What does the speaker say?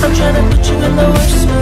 I'm trying to put you in the worst mood.